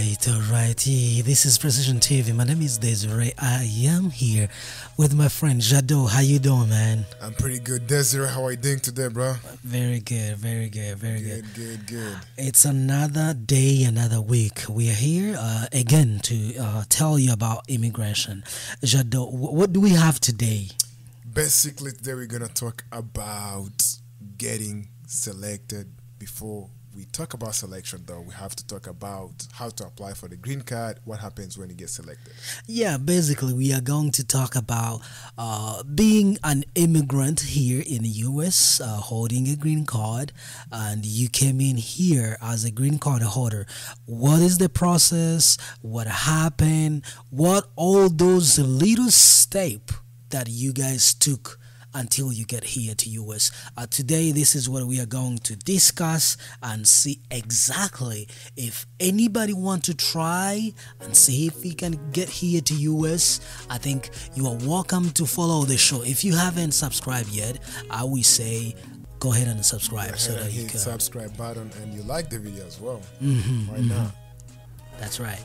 right, all right. Yeah, this is Precision TV. My name is Desiree. I am here with my friend Jado. How you doing, man? I'm pretty good. Desiree, how are you doing today, bro? Very good, very good, very good. Good, good, good. It's another day, another week. We are here uh, again to uh, tell you about immigration. Jado, wh- what do we have today? Basically, today we're gonna talk about getting selected. Before we talk about selection, though, we have to talk about how to apply for the green card. What happens when you get selected? Yeah, basically, we are going to talk about uh, being an immigrant here in the US, uh, holding a green card, and you came in here as a green card holder. What is the process? What happened? What all those little steps that you guys took? Until you get here to US. Uh, today, this is what we are going to discuss and see exactly if anybody want to try and see if we can get here to US. I think you are welcome to follow the show. If you haven't subscribed yet, I will say go ahead and subscribe Go so that and you hit can. subscribe button and you like the video as well. Mhm, Right mhm. now. That's right.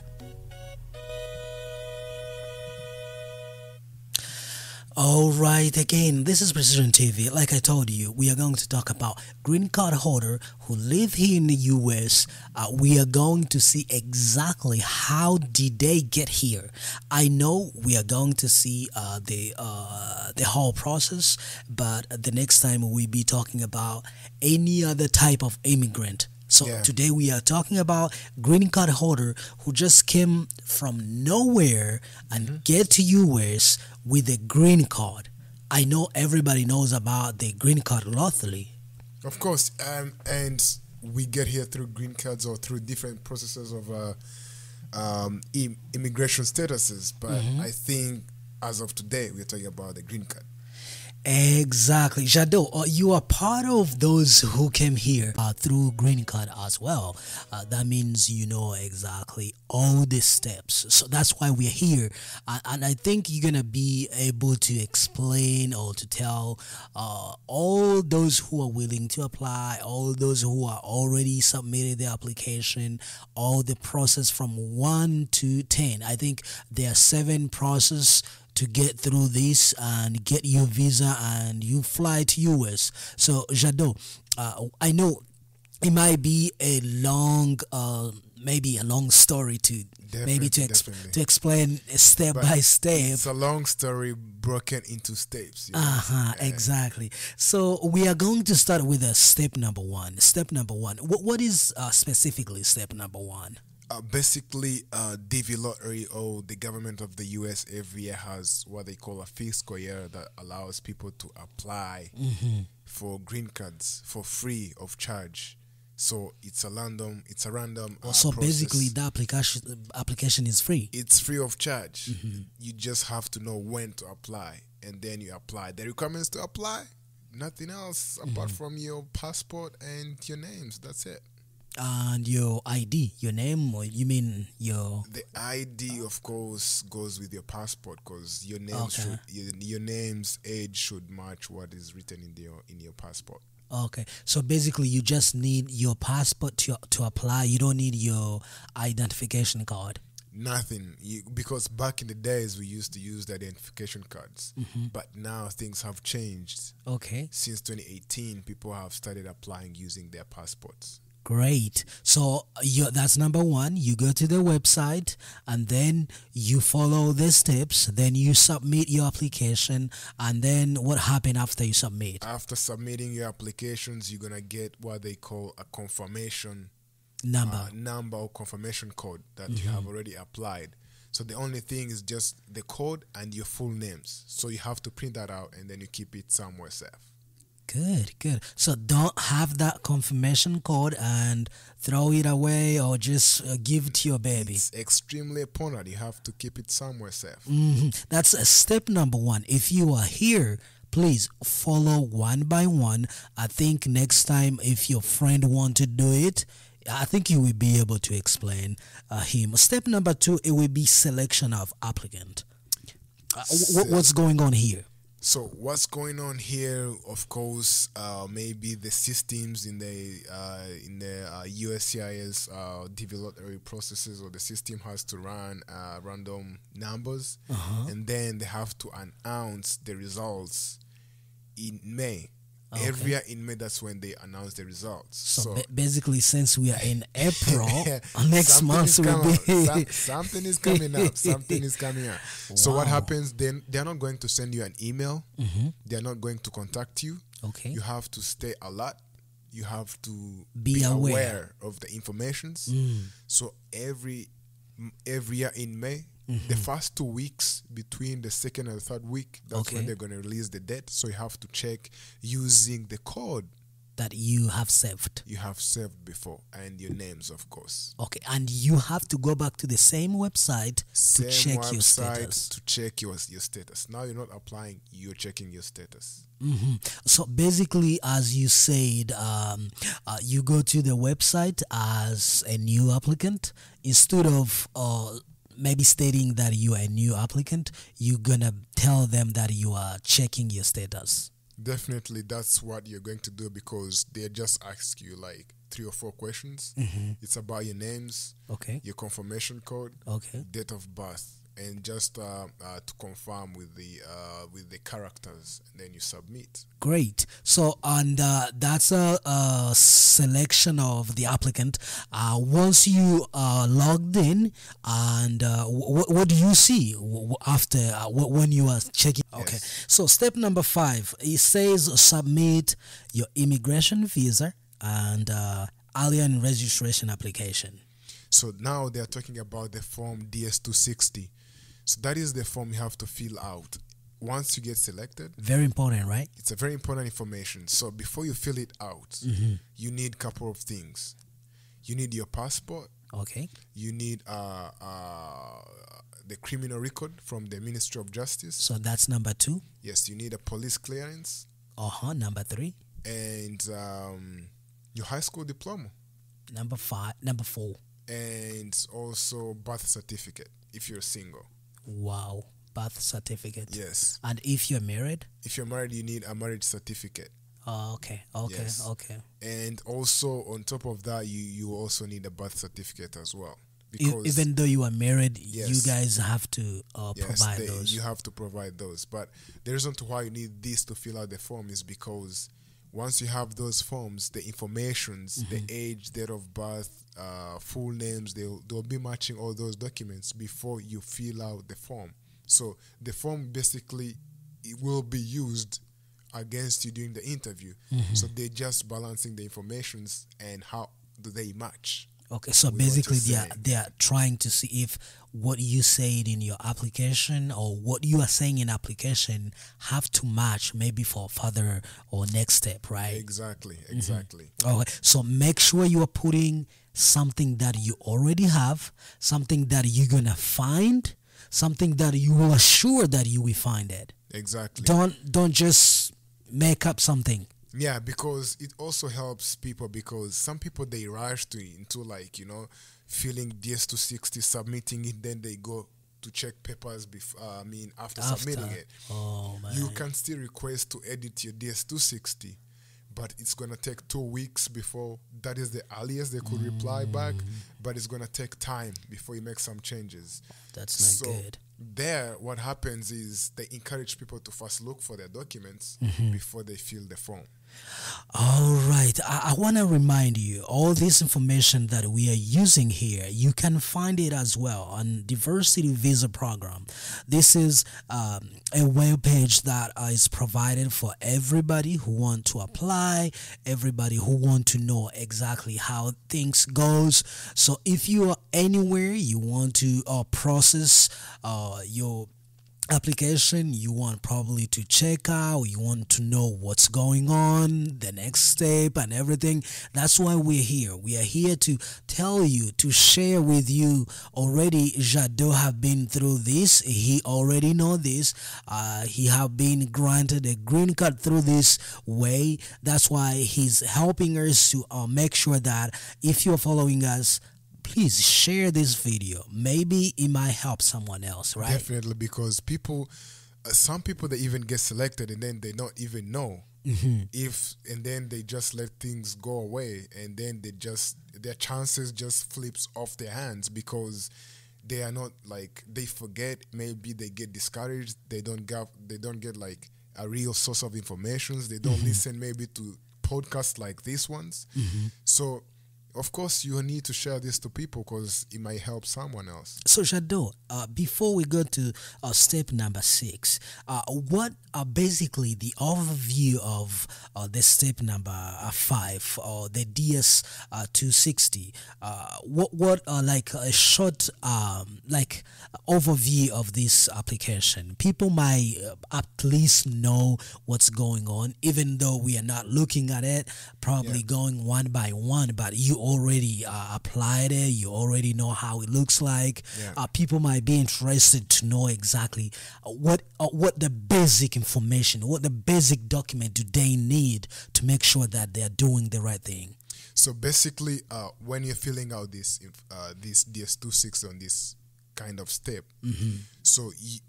All right, again, this is Precision TV. Like I told you, we are going to talk about green card holder who live here in the US. Uh, we are going to see exactly how did they get here. I know we are going to see uh, the uh, the whole process, but the next time we'll be talking about any other type of immigrant. So Yeah. today we are talking about green card holder who just came from nowhere and get to US with a green card. I know everybody knows about the green card lottery. Of course, um, and we get here through green cards or through different processes of uh, um, immigration statuses. But Mm-hmm. I think as of today, we're talking about the green card. Exactly. Jado, uh, you are part of those who came here uh, through green card as well. Uh, that means you know exactly all the steps. So that's why we're here. And I think you're going to be able to explain or to tell uh, all those who are willing to apply, all those who are already submitted their application, all the process from 1 to 10. I think there are seven process to get through this and get your visa and you fly to US. So Jado, uh, I know it might be a long, uh, maybe a long story to maybe to ex- to explain step But by step. It's a long story broken into steps. you know. Uh huh. Exactly. So we are going to start with a step number one. Step number one. What what is uh, specifically step number one? Uh, basically uh, DV lottery or the government of the US every year has what they call a fiscal year that allows people to apply for green cards for free of charge. So it's a random, it's a random. Uh, so process. basically, the application application is free. it's free of charge. You just have to know when to apply, and then you apply. The requirements to apply, nothing else apart from your passport and your names. That's it. And your ID, your name, or you mean your The ID, of course, goes with your passport because your name Okay. should your, your name's age should match what is written in your in your passport. Okay, so basically, you just need your passport to to apply. You don't need your identification card. Nothing, you, because back in the days we used to use the identification cards, Mm-hmm. but now things have changed. Okay, Since 2018, people have started applying using their passports. Great. So you, that's number one. You go to the website and then you follow the steps. Then you submit your application, and then what happened after you submit? After submitting your applications, you're gonna get what they call a confirmation Number. uh, number or confirmation code that you have already applied. So the only thing is just the code and your full names. So you have to print that out and then you keep it somewhere safe. Good, good. So don't have that confirmation code and throw it away or just uh, give it to your baby. It's extremely important. You have to keep it somewhere safe. hmm That's a step number one. If you are here, please follow one by one. I think next time, if your friend want to do it, I think you will be able to explain uh, him. Step number two, it will be selection of applicant. Uh, wh- what's going on here? So what's going on here? Of course, uh, maybe the systems in the uh, in the uh, USCIS uh, development processes or the system has to run uh, random numbers, Uh-huh. and then they have to announce the results in May. Okay. Every year in May, that's when they announce the results. So, ba- basically, since we are in April, next month is will be. some- something is coming up. Something is coming up. So what happens? Then they're not going to send you an email. Mhm. They're not going to contact you. Okay. You have to stay alert. You have to Be aware. of the informations. Mm. So every every year in May, Mm-hmm. the first two weeks between the second and the third week, that's Okay. when they're going to release the date. So you have to check using the code that you have saved. you have saved before and your names, of course. Okay, and you have to go back to the same website to Same check your status. to check your your status. Now you're not applying; you're checking your status. hmm So basically, as you said, um, uh, you go to the website as a new applicant instead of uh, maybe stating that you are a new applicant. You're gonna tell them that you are checking your status. Definitely, that's what you're going to do because they just ask you like three or four questions. Mm-hmm. It's about your names, Okay. your confirmation code, Okay. date of birth, and just uh, uh, to confirm with the uh, with the characters, and then you submit. Great. So, and uh, that's a, a selection of the applicant. Uh, once you are logged in, and uh, what, what do you see w- w- after uh, wh- when you are checking? Okay. So, step number five it says submit your immigration visa and uh, alien registration application. So now they're talking about the form DS260. So that is the form you have to fill out. Once you get selected, Very important, right? it's a very important information. So before you fill it out, Mm-hmm. you need a couple of things. You need your passport. Okay. You need uh, uh, the criminal record from the Ministry of Justice. So that's number two. Yes, you need a police clearance Uh huh. Number three. and um, your high school diploma, Number five. Number four. and also birth certificate if you're single. Wow. Birth certificate. Yes. And if you're married? If you're married, you need a marriage certificate. Oh, okay, okay, Yes. okay. And also on top of that, you you also need a birth certificate as well. E- even though you are married, you guys have to uh, yes, provide they- those. you have to provide those. But the reason to why you need this to fill out the form is because once you have those forms, the informations, Mm-hmm. the age, date of birth, uh, full names, they'll they'll be matching all those documents before you fill out the form. So the form basically it will be used against you during the interview. Mm-hmm. So they're just balancing the informations and how do they match. Okay, so basically, they are they are trying to see if what you said in your application or what you are saying in application have to match, maybe for further or next step, right? Exactly, Mm-hmm. exactly. Okay, so make sure you are putting something that you already have, something that you're gonna find, something that you are sure that you will find it. Exactly. Don't don't just make up something. Yeah, because it also helps people because some people they rush to into like you know filling DS260, submitting it, then they go to check papers before. Uh, I mean, after, After. submitting it, Oh man. you can still request to edit your DS260, but it's gonna take two weeks before that is the earliest they could reply back. But it's gonna take time before you make some changes. That's not so good. there, what happens is they encourage people to first look for their documents Mm-hmm. before they fill the form. All right. I, I want to remind you all this information that we are using here, you can find it as well on Diversity Visa Program. This is um, a web page that uh, is provided for everybody who want to apply, everybody who want to know exactly how things goes. So if you are anywhere you want to uh, process uh, your application you want probably to check out you want to know what's going on the next step and everything. That's why we're here. We are here to tell you to share with you. Already jado have been through this. He already know this. Uh, he have been granted a green card through this way. That's why he's helping us to uh, make sure that if you're following us please share this video maybe it might help someone else right Definitely, because people uh, some people they even get selected and then they don't even know Mm-hmm. if and then they just let things go away and then they just their chances just flips off their hands because they are not like they forget maybe they get discouraged they don't get they don't get like a real source of information they don't Mm-hmm. listen maybe to podcasts like these ones so of course you need to share this to people because it might help someone else So, Jado, uh, before we go to uh, step number six, uh, what are basically the overview of uh, the step number uh, five or the DS uh, 260? Uh, what what are like a short um, like overview of this application? People might at least know what's going on, even though we are not looking at it, probably Yeah. going one by one. But you already uh, applied it. You already know how it looks like. Yeah. Uh, people might be interested to know exactly uh, what uh, what the basic information, what the basic document do they need to make sure that they are doing the right thing. So basically, uh, when you're filling out this uh, this DS26 on this kind of step, so y-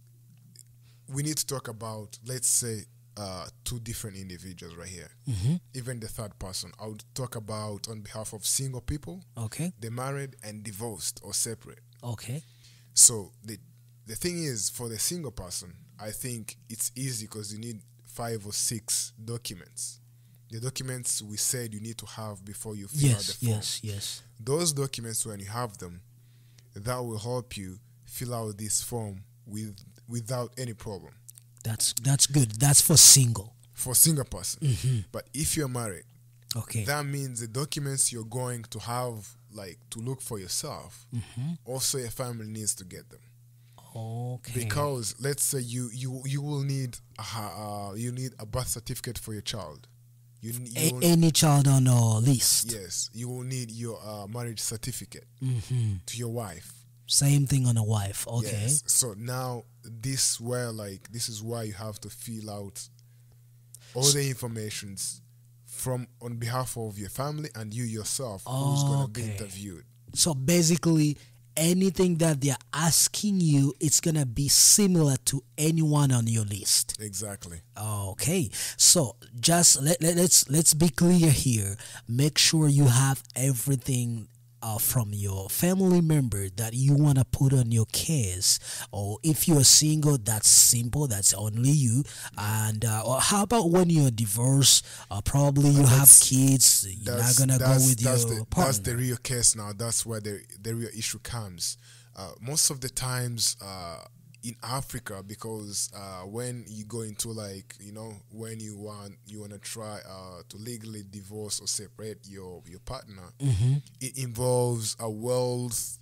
we need to talk about let's say uh, two different individuals right here. Even the third person, I would talk about on behalf of single people, Okay. they're married and divorced or separate. Okay. So the the thing is, for the single person, I think it's easy because you need five or six documents. The documents we said you need to have before you fill out the Yes. form. Yes. Yes. Those documents, when you have them, that will help you fill out this form with without any problem That's that's good. That's for single. for single person. Mm-hmm. But if you're married, Okay. that means the documents you're going to have like to look for yourself. Mm-hmm. Also, your family needs to get them. okay. because let's say you you you will need a, uh, you need a birth certificate for your child you, you A- any child on our list. yes you will need your uh, marriage certificate hmm to your wife Same thing on a wife. Okay. yes so now this where like this is why you have to fill out all the informations from on behalf of your family and you yourself who's going to be interviewed So basically, anything that they're asking you, it's gonna be similar to anyone on your list. exactly Okay, so just let, let let's let's be clear here. Make sure you have everything. Uh, from your family member that you want to put on your case or if you're single that's simple that's only you and uh, or how about when you're divorced uh, probably you have kids you're not gonna go with that's your the, partner That's the real case now. That's where the the real issue comes. Uh, most of the times uh, in Africa, because uh, when you go into like you know when you want you want to try uh, to legally divorce or separate your your partner, it involves a wealth,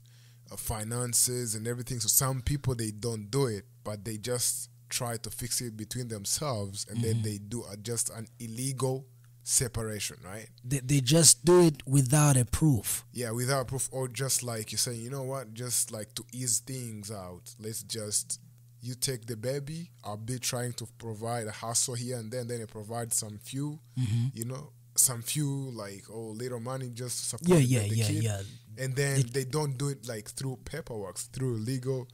uh, finances, and everything. So some people they don't do it, but they just try to fix it between themselves, and then they do a, just an illegal separation, right? they, they just do it without a proof Yeah, without proof, or just like you say, you know what, just like to ease things out, let's just you take the baby. I'll be trying to provide a hustle here and then, then I provide some few, Mm-hmm. you know, some few like oh little money just to support yeah yeah the yeah kid. yeah and then they don't do it like through paperwork, through legal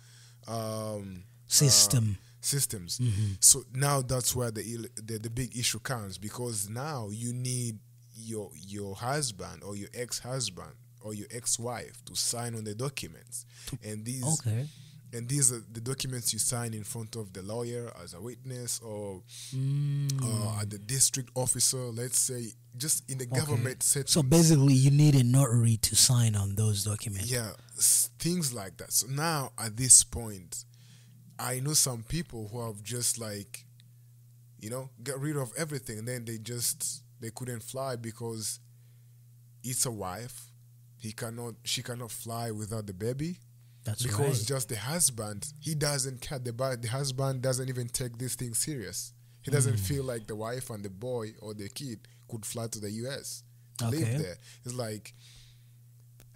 um, System. uh, systems. Mm-hmm. So now that's where the, the the big issue comes because now you need your your husband or your ex husband or your ex wife to sign on the documents, and these okay and these are the documents you sign in front of the lawyer as a witness or Mm. uh, at the district officer. Let's say just in the government setting. so basically you need a notary to sign on those documents Yeah, s- things like that. So now at this point, I know some people who have just like, you know, got rid of everything. And then they just they couldn't fly because it's a wife. He cannot, she cannot fly without the baby that's because right just the husband he doesn't care. The the husband doesn't even take this thing serious. He doesn't Mm. feel like the wife and the boy or the kid could fly to the U.S. to Okay. live there. It's like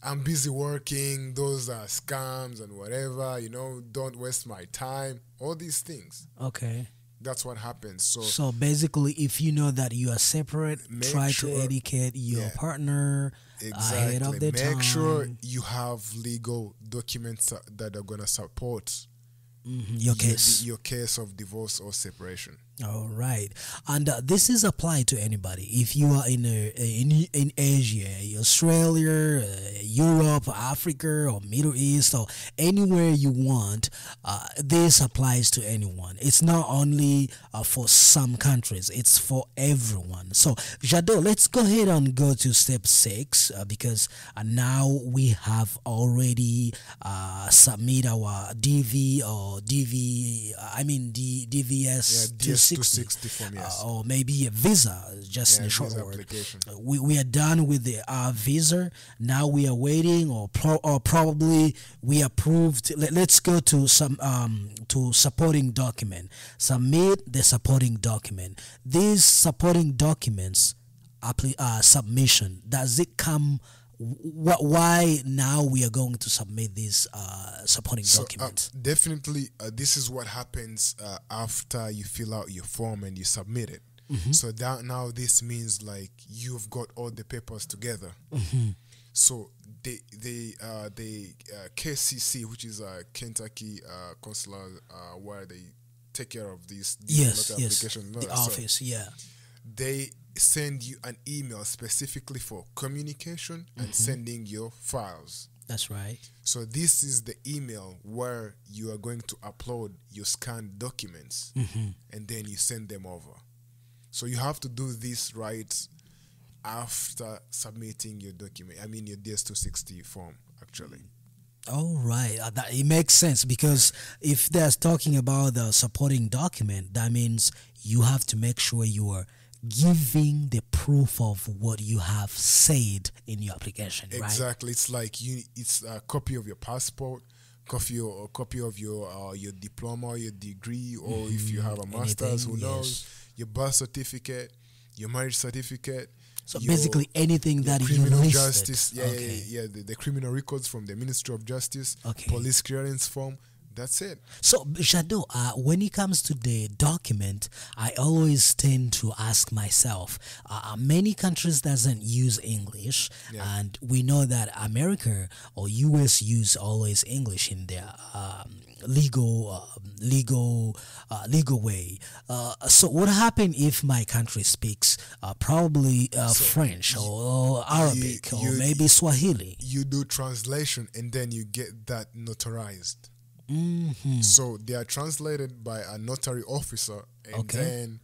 I'm busy working. Those are scams and whatever. You know, don't waste my time. All these things. okay That's what happens. So so basically if you know that you are separate try sure- to educate your yeah. partner ahead of the make time sure you have legal documents that- are gonna support Mhm, your your, case. your case of divorce or separation. All right, and uh, this is applied to anybody. If you are in a, in in Asia, Australia, Europe, Africa, or Middle East, or anywhere you want, uh, this applies to anyone. It's not only uh, for some countries; it's for everyone. So, Jado, let's go ahead and go to step six uh, because uh, now we have already uh, submit our DV or DV. I mean, D, DVS Yeah, 260, DS260 form, yes. uh, or maybe a visa, just in a short word. We, we are done with the uh, visa. Now we are waiting, or pro- or probably we approved. Let, let's go to some um, to supporting document. Submit the supporting document. These supporting documents, uh, submission. Does it come? Wh- why now we are going to submit these uh, supporting So, uh, documents? definitely, uh, this is what happens uh, after you fill out your form and you submit it. Mm-hmm. So that now this means like you've got all the papers together. Mm-hmm. So they they uh, the uh, KCC, which is a Kentucky uh, consular, uh, where they take care of these yes, yes. application. and all The. So office, yeah. they send you an email specifically for communication Mm-hmm. and sending your files. That's right. So this is the email where you are going to upload your scanned documents and then you send them over. So you have to do this right after submitting your document. I mean your DS260 form actually. All right, uh, that, it makes sense because if they're talking about the supporting document, that means you have to make sure you are giving the proof of what you have said in your application, right? Exactly. It's like you it's a copy of your passport, copy or copy of your uh, your diploma, your degree, or if you have a master's, who anything, knows, your birth certificate, your marriage certificate. So your- basically, anything that you criminal listed. justice, yeah, okay. yeah, yeah, the, the criminal records from the Ministry of Justice, Okay. police clearance form. That's it. So, Jado, uh, when it comes to the document, I always tend to ask myself. Uh, many countries doesn't use English, Yeah. and we know that America or U.S. use always English in their um, legal, uh, legal, uh, legal way. Uh, so, what happens if my country speaks uh, probably uh, French or, Arabic or you- maybe Swahili? You do translation and then you get that notarized. hmm So they are translated by a notary officer, and Okay. then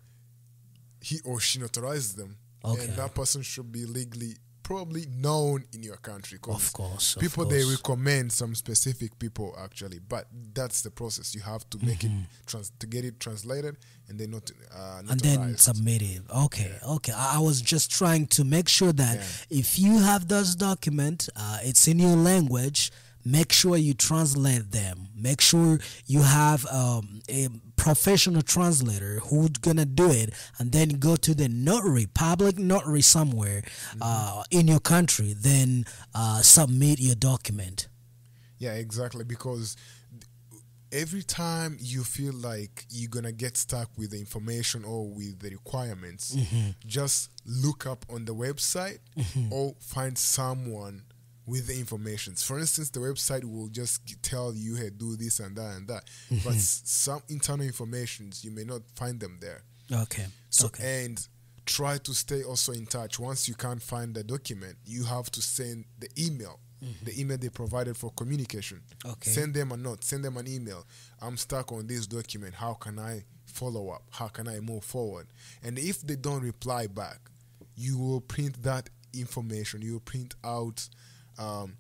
he or she notarizes them, Okay. and that person should be legally probably known in your country. Of course, of people they recommend some specific people actually, but that's the process. You have to make Mm-hmm. it trans- to get it translated, and then not uh, and then submit it. Okay, okay. I, I was just trying to make sure that Yeah. if you have those documents, uh, it's in your language. Make sure you translate them. Make sure you have um, a professional translator who's gonna do it, and then go to the notary, public notary somewhere uh, in your country. Then uh, submit your document. Yeah, exactly. Because every time you feel like you're gonna get stuck with the information or with the requirements, just look up on the website or find someone with the information. For instance, the website will just tell you, "Hey, do this and that and that," mm-hmm. but s- some internal informations you may not find them there. Okay. So okay. and try to stay also in touch. Once you can't find the document, you have to send the email, mm-hmm. the email they provided for communication. Okay. Send them a note. Send them an email. I'm stuck on this document. How can I follow up? How can I move forward? And if they don't reply back, you will print that information. You will print out um,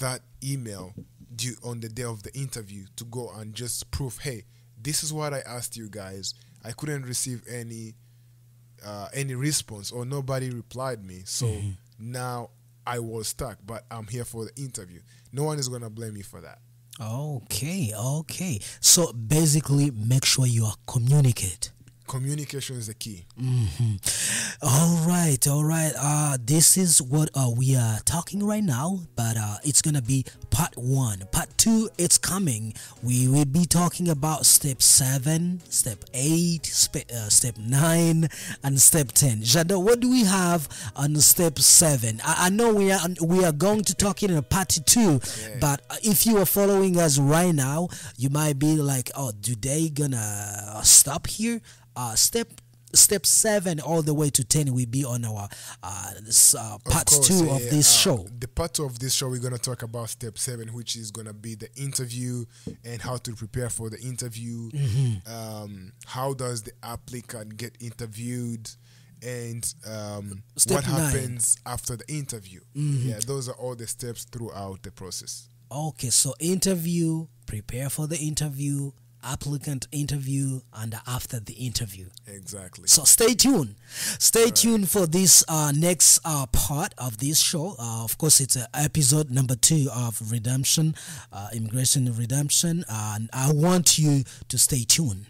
that email due on the day of the interview to go and just prove, hey, this is what I asked you guys. I couldn't receive any uh, any response or nobody replied me. So now I was stuck, but I'm here for the interview. No one is gonna blame me for that. Okay, okay. So basically, make sure you are communicate. Communication is the key. All right, all right. Uh, this is what uh, we are talking right now, but uh, it's gonna be part one. Part two, it's coming. We will be talking about step seven, step eight, spe- uh, step nine, and step ten. Jado, what do we have on step seven? I, I know we are we are going to talk in a part two, but if you are following us right now, you might be like, oh, do they gonna stop here? Uh, step step seven all the way to ten will be on our uh, this, uh Of part course, two yeah, of this uh, show. The part two of this show, we're gonna talk about step seven, which is gonna be the interview and how to prepare for the interview. Mm-hmm. Um, how does the applicant get interviewed? And um, what nine. Mm-hmm. happens after the interview? Yeah, those are all the steps throughout the process. Okay, so interview, prepare for the interview, applicant interview, and after the interview. Exactly. So stay tuned. Stay tuned for this uh, next uh, part of this show. Uh, of course, it's uh, episode number two of Redemption, uh, Immigration Redemption, and I want you to stay tuned.